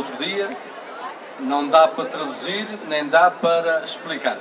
outro dia, não dá para traduzir, nem dá para explicar.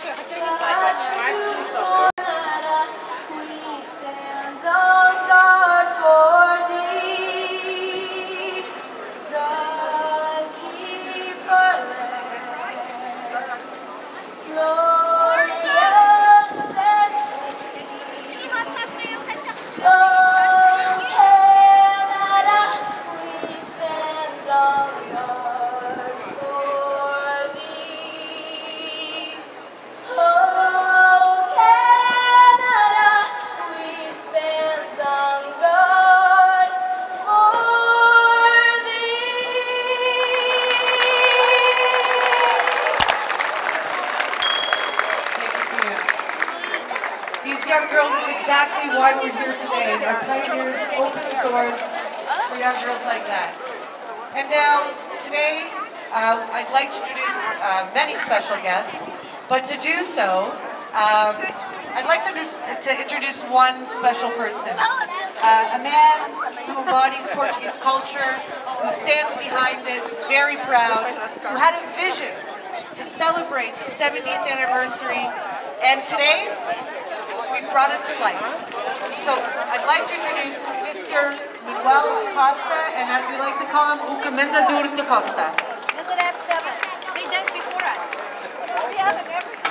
большое, хотя не платье. Many special guests, but to do so, um, I'd like to, to, introduce one special person. Uh, a man who embodies Portuguese culture, who stands behind it, very proud, who had a vision to celebrate the 70th anniversary, and today, we brought it to life. So I'd like to introduce Mr. Manuel Costa, and as we like to call him, O Comendador da Costa.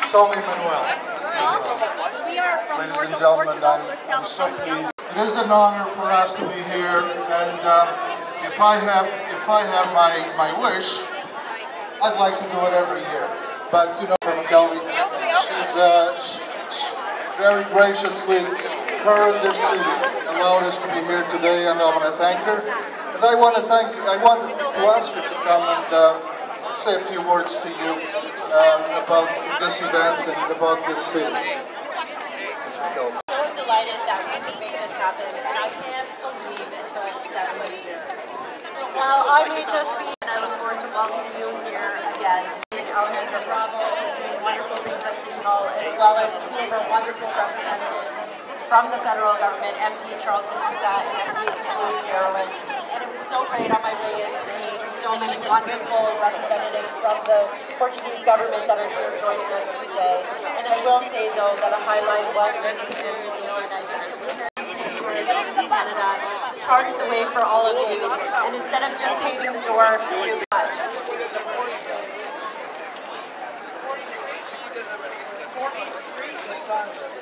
Somi Manuel. We are from Ladies and gentlemen, I'm, so pleased. It is an honor for us to be here, and um, if I have if I have my, my wish, I'd like to do it every year. But you know, from McKelvie, she's uh, very graciously, her and their city allowed us to be here today, and I want to thank her. And I want to thank, I wanted to ask her to come and um, say a few words to you um, about this event and about this. Ms. McKelvie. so delighted that we could make this happen, and I can't believe it took 70 years. While I may just be, and I look forward to welcoming you here again, Alejandra Bravo, doing wonderful things at City Hall, as well as two of our wonderful representatives from the federal government, MP Charles Sousa and MP Julie Dzerowicz. And it was so great on my way in to meet so many wonderful representatives from the Portuguese government that are here joining us today. And I will say, though, that a highlight was Canada charted the way for all of you. And instead of just paving the door for you, much. Now, you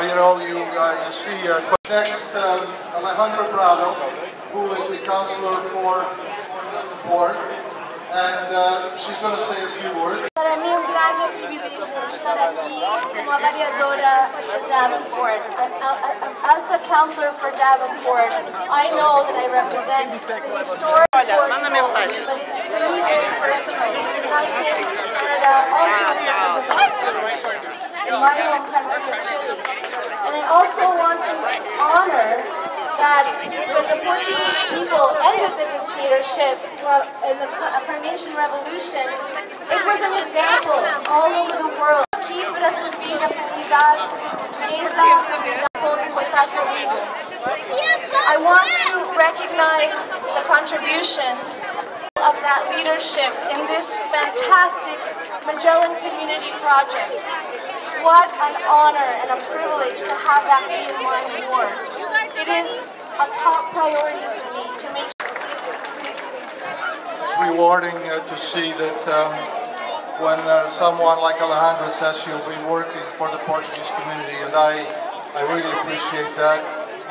know, you, uh, you see uh, next um, Alejandra Bravo, who is the counselor for the board, and uh, she's going to say a few words. Para mim, um grande privilégio estar aqui como a vereadora de Davenport. As a councillor for Davenport, I know that I represent the historic Portugal, but it's for me very personal because I came to Canada also because of the dictatorship in my home country of Chile. And I also want to honor that when the Portuguese people ended the dictatorship in the Carnation Revolution, it was an example all over the world. A. I want to recognize the contributions of that leadership in this fantastic Magellan Community Project. What an honor and a privilege to have that be in my ward. It is a top priority for me to make sure It's rewarding uh, to see that um, when uh, someone like Alejandra says she'll be working for the Portuguese community, and I, I really appreciate that.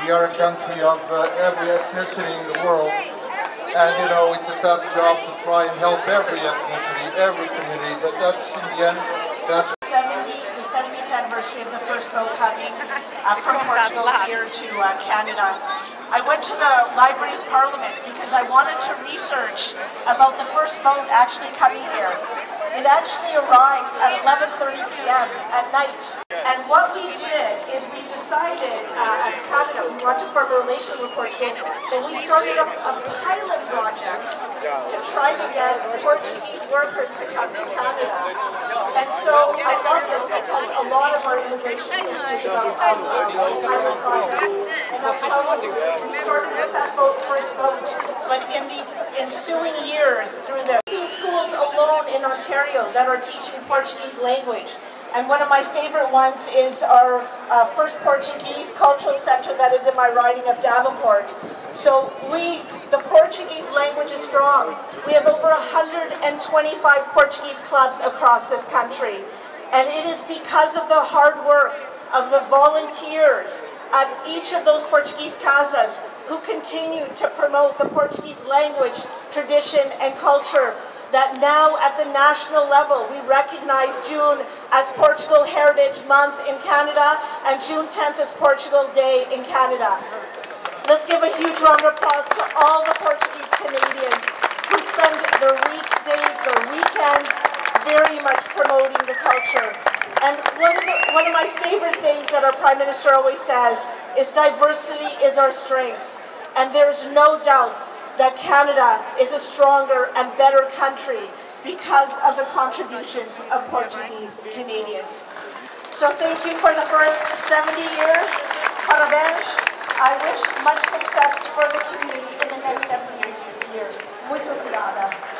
We are a country of uh, every ethnicity in the world, and you know it's a tough job to try and help every ethnicity, every community, but that's in the end, that's 70, the 70th anniversary of the first boat coming uh, from Portugal here to uh, Canada. I went to the Library of Parliament because I wanted to research about the first boat actually coming here. It actually arrived at 11.30 p.m. at night. And what we did is we decided uh, as Canada, we want to form a relation with Portugal, that we started a, a pilot project to try to get Portuguese workers to come to Canada. And so I love this because a lot of our immigration system is about um, pilot projects. And that's how we started with that boat, first vote. But in the ensuing years through the schools alone in Ontario that are teaching Portuguese language. And one of my favorite ones is our uh, first Portuguese cultural center that is in my riding of Davenport. So we, the Portuguese language is strong. We have over 125 Portuguese clubs across this country. And it is because of the hard work of the volunteers at each of those Portuguese casas who continue to promote the Portuguese language, tradition, and culture that now at the national level we recognize June as Portugal Heritage Month in Canada and June 10th as Portugal Day in Canada. Let's give a huge round of applause to all the Portuguese Canadians who spend their weekdays, their weekends, very much promoting the culture. And one of, the, one of my favorite things that our Prime Minister always says is diversity is our strength. And there's no doubt that Canada is a stronger and better country because of the contributions of Portuguese Canadians. So thank you for the first 70 years. Parabéns. I wish much success for the community in the next 70 years. Muito obrigada.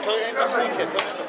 estoy en la